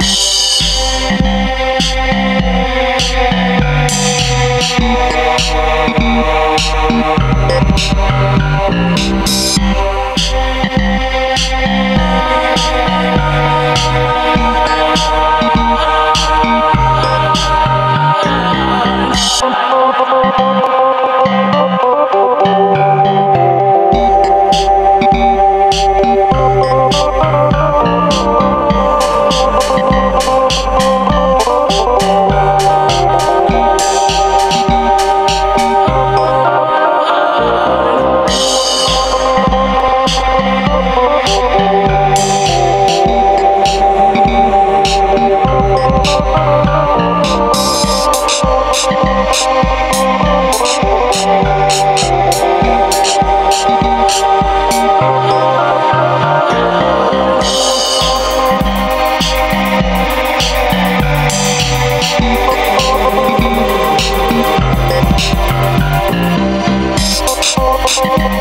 Thank lonely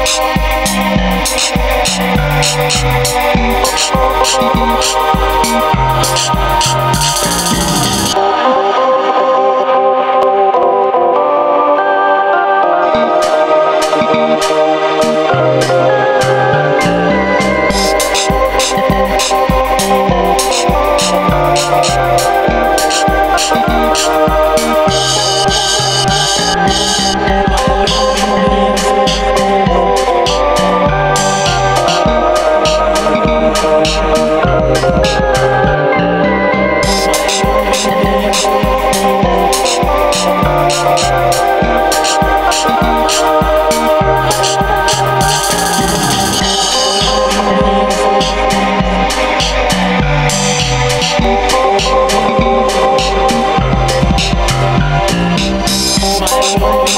days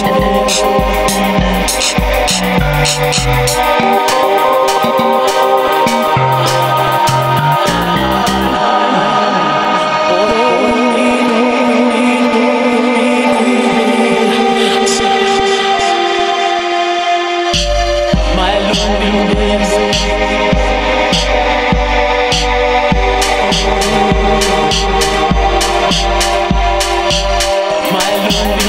Yeah.